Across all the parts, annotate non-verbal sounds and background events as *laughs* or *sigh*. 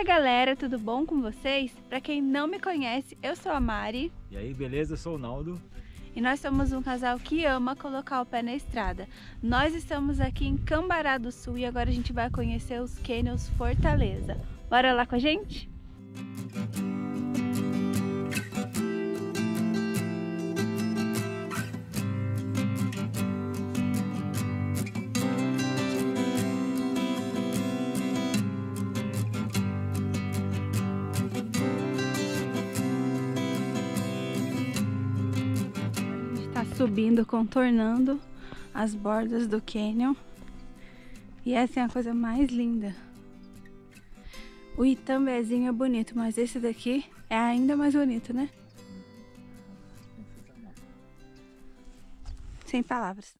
Fala galera, tudo bom com vocês? Para quem não me conhece, eu sou a Mari. E aí, beleza? Eu sou o Naldo. E nós somos um casal que ama colocar o pé na estrada. Nós estamos aqui em Cambará do Sul e agora a gente vai conhecer os Canyons Fortaleza. Bora lá com a gente? Subindo, contornando as bordas do canyon. E essa é a coisa mais linda. O Itambezinho é bonito, mas esse daqui é ainda mais bonito, né? Sem palavras.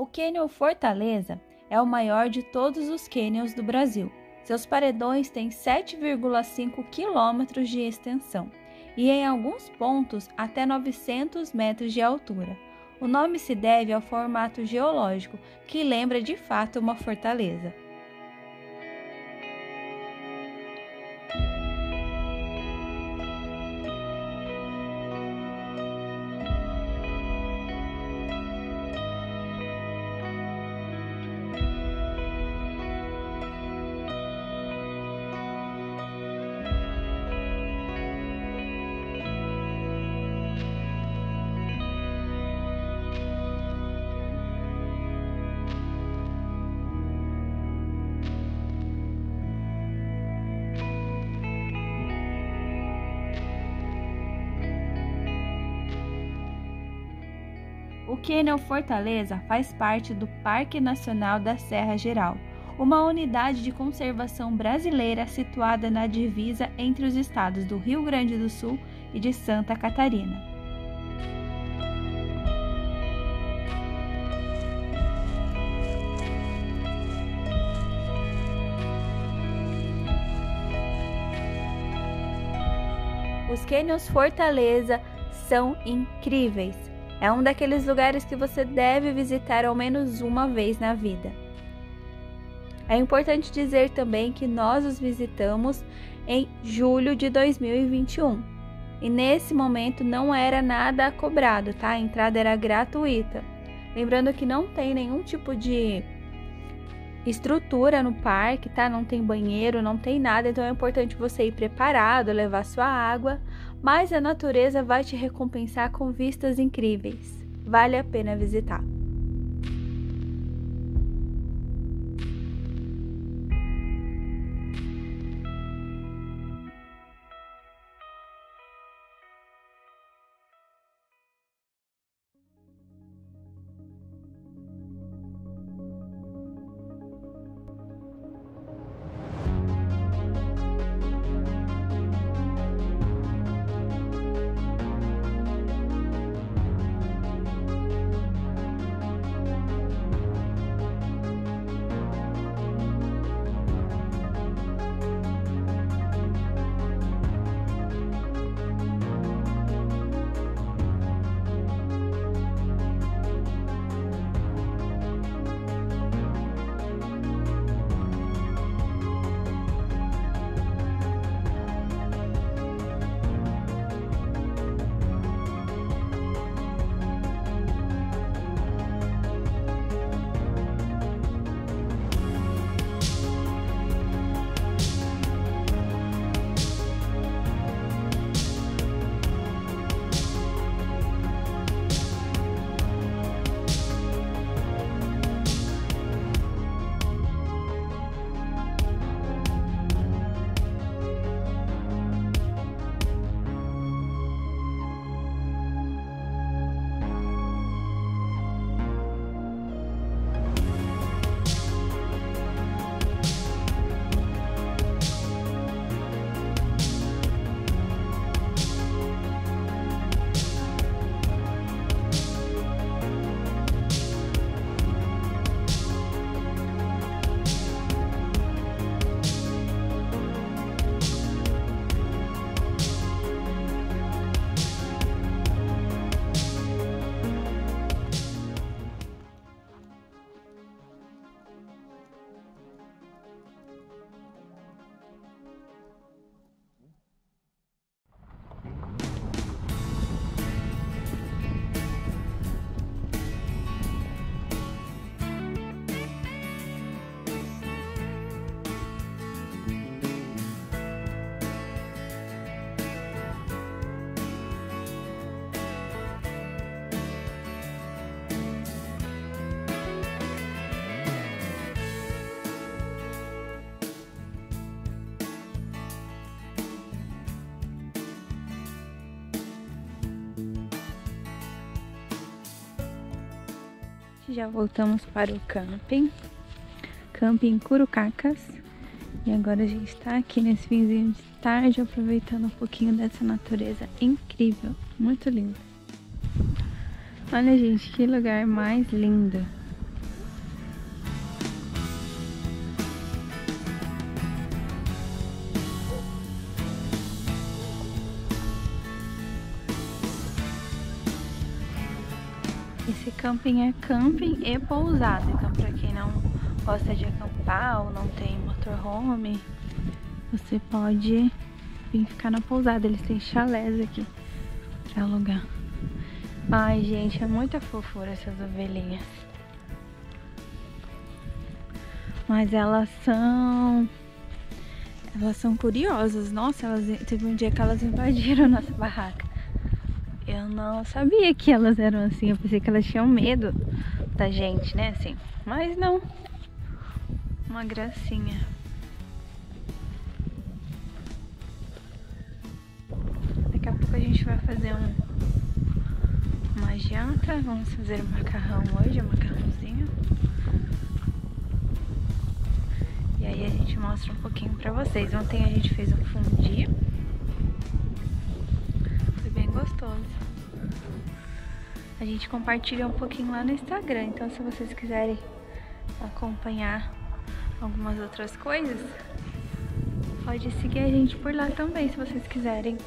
O Cânion Fortaleza é o maior de todos os cânions do Brasil. Seus paredões têm 7,5 quilômetros de extensão e, em alguns pontos, até 900 metros de altura. O nome se deve ao formato geológico, que lembra de fato uma fortaleza. Canyon Fortaleza faz parte do Parque Nacional da Serra Geral, uma unidade de conservação brasileira situada na divisa entre os estados do Rio Grande do Sul e de Santa Catarina. Os Canyons Fortaleza são incríveis. É um daqueles lugares que você deve visitar ao menos uma vez na vida. É importante dizer também que nós os visitamos em julho de 2021. E nesse momento não era nada cobrado, tá? A entrada era gratuita. Lembrando que não tem nenhum tipo de estrutura no parque, tá? Não tem banheiro, não tem nada, então é importante você ir preparado, levar sua água, mas a natureza vai te recompensar com vistas incríveis. Vale a pena visitar. Já voltamos para o camping, camping Curucacas. E agora a gente está aqui nesse finzinho de tarde, aproveitando um pouquinho dessa natureza incrível, muito lindo. Olha, gente, que lugar mais lindo. Camping é camping e pousada. Então, para quem não gosta de acampar ou não tem motorhome, você pode vir ficar na pousada. Eles têm chalés aqui para alugar. Ai, gente, é muita fofura essas ovelhinhas. Mas elas são elas são curiosas. Nossa, elas teve um dia que elas invadiram nossa barraca. Eu não sabia que elas eram assim. Eu pensei que elas tinham medo da gente, né? Assim. Mas não. Uma gracinha. Daqui a pouco a gente vai fazer um, uma janta. Vamos fazer um macarrão hoje, um macarrãozinho. E aí a gente mostra um pouquinho pra vocês. Ontem a gente fez um fundi gostoso. A gente compartilha um pouquinho lá no Instagram, então se vocês quiserem acompanhar algumas outras coisas, pode seguir a gente por lá também, se vocês quiserem.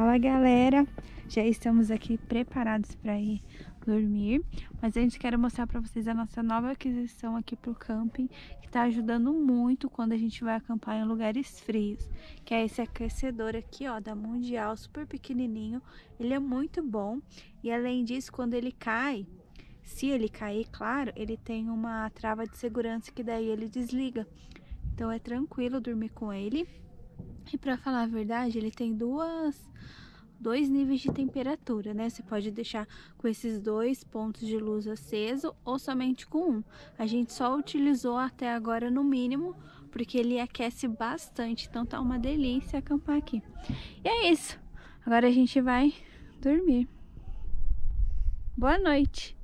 Fala galera, já estamos aqui preparados para ir dormir, mas antes quero mostrar para vocês a nossa nova aquisição aqui para o camping, que está ajudando muito quando a gente vai acampar em lugares frios, que é esse aquecedor aqui ó, da Mundial, super pequenininho, ele é muito bom e além disso quando ele cai, se ele cair, claro, ele tem uma trava de segurança que daí ele desliga, então é tranquilo dormir com ele. E para falar a verdade, ele tem duas dois níveis de temperatura, né? Você pode deixar com esses dois pontos de luz aceso ou somente com um. A gente só utilizou até agora no mínimo, porque ele aquece bastante, então tá uma delícia acampar aqui. E é isso. Agora a gente vai dormir. Boa noite.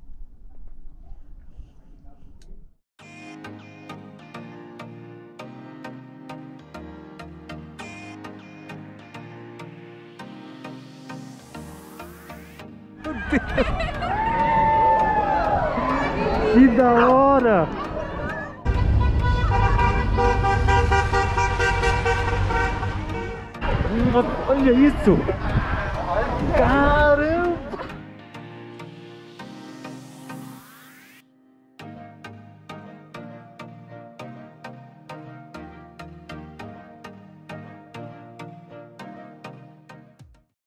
*laughs* Que da hora! Olha isso! Caramba!